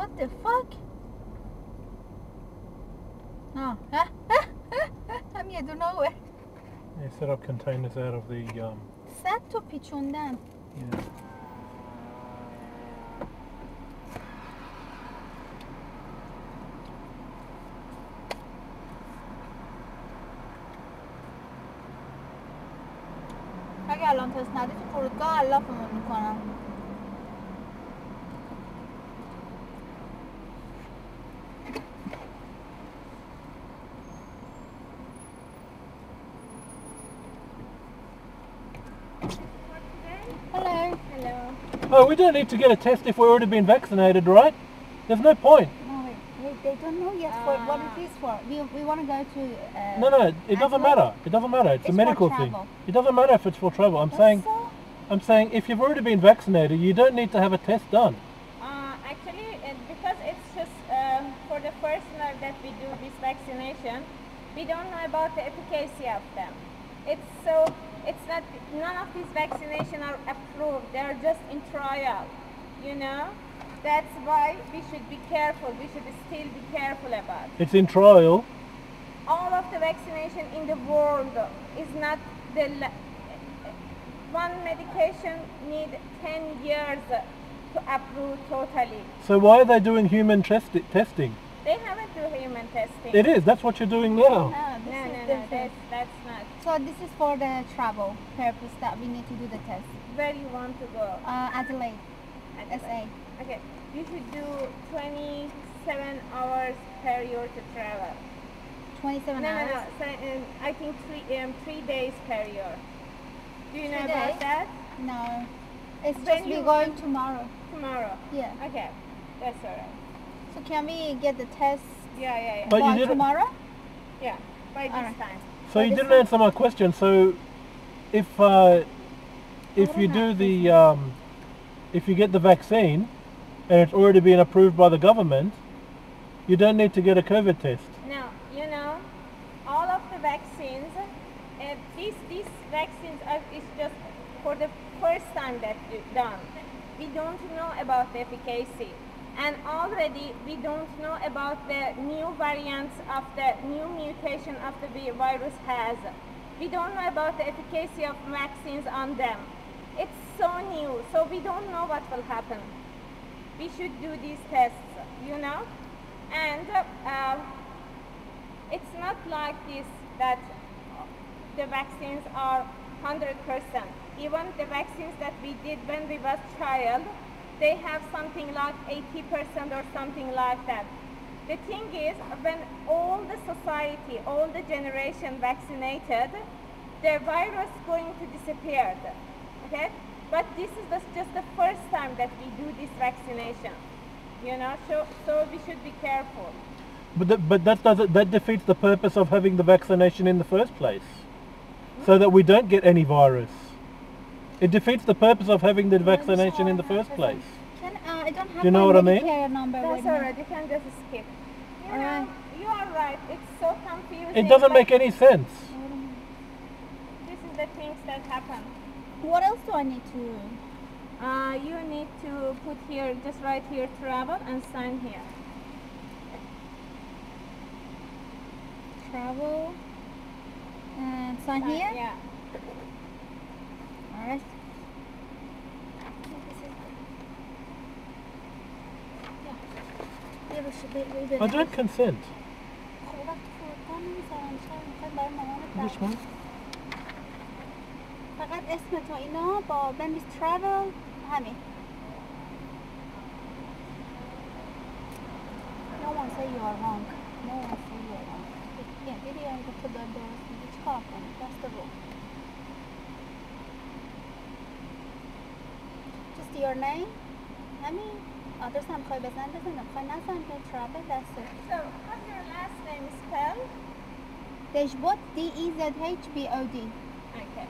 What the fuck? آه ها هم یه دونه اوه They set up containers out of the um, صد تا پیچوندن yeah. اگه الان تست ندی تو فرودگاه علافمون می‌کنم. Oh, we don't need to get a test if we've already been vaccinated, right? There's no point. No, wait, wait, they don't know yet for what it is for. We, we want to go to. Uh, No, no, it doesn't matter. It doesn't matter. It's, It's a medical thing. It doesn't matter if it's for travel. I'm That's saying, so- I'm saying, if you've already been vaccinated, you don't need to have a test done. Uh, actually, it, because it's just um, for the first time that we do this vaccination, we don't know about the efficacy of them. It's so, it's not, none of these vaccinations are approved. They're just in trial, you know? That's why we should be careful. We should still be careful about. It's in trial. All of the vaccination in the world is not the one medication need 10 years to approve totally. So why are they doing human test- testing? They haven't do human testing. It is. That's what you're doing now. No, this No, no, no, that's, that's not. So this is for the travel purpose that we need to do the test. Where you want to go? Uh, Adelaide, Adelaide. SA. Okay, you should do 27 hours per year to travel. 27 No, no, hours. no. So, um, I think three, um, three days per year. Do you know Three about days? that? No. It's When just you we're going tomorrow. Tomorrow. Yeah. Okay, that's alright. So can we get the test Yeah, yeah, yeah. But you by didn't- tomorrow? yeah, by this Alright. time. So you didn't answer my question. So if uh, if you do the um, if you get the vaccine and it's already been approved by the government, you don't need to get a COVID test. Now, you know, all of the vaccines, uh, these, these vaccines are is just for the first time that done. We don't know about the efficacy. And already we don't know about the new variants of the new mutation of the virus has. We don't know about the efficacy of vaccines on them. It's so new, so we don't know what will happen. We should do these tests, you know? And uh, it's not like this that the vaccines are 100%. Even the vaccines that we did when we was child, they have something like 80% or something like that. The thing is, when all the society, all the generation vaccinated, the virus going to disappear. Okay? But this is just the first time that we do this vaccination. You know, so, so we should be careful. But that, but that doesn't that defeats the purpose of having the vaccination in the first place, so that we don't get any virus. It defeats the purpose of having the vaccination in the first place. Can, uh, I don't have Do you know what I mean? Number That's with me. alright, you can just skip. You know, you are right. It's so confusing. It doesn't but make any sense. This is the things that happen. What else do I need to? Uh, you need to put here, just write here travel and sign here. Travel and sign here. Yeah. All right. یه بشه بری بری I don't consent. خب وقت فرودگاه نمیذارم شاید میخوای برای مامانت Which بر- one? فقط اسم تو اینا با بنویس travel همین No one say you are wrong. No one say you are wrong. Yeah, دیدی هم گفت تو داری درست میگی چیکار کنی؟ That's the rule. your name? همین آدرس هم خواهی بزن بزن خواهی نزن که ترابل دسته So, how's your last name spelled? Dezhbod D-E-Z-H-B-O-D Okay.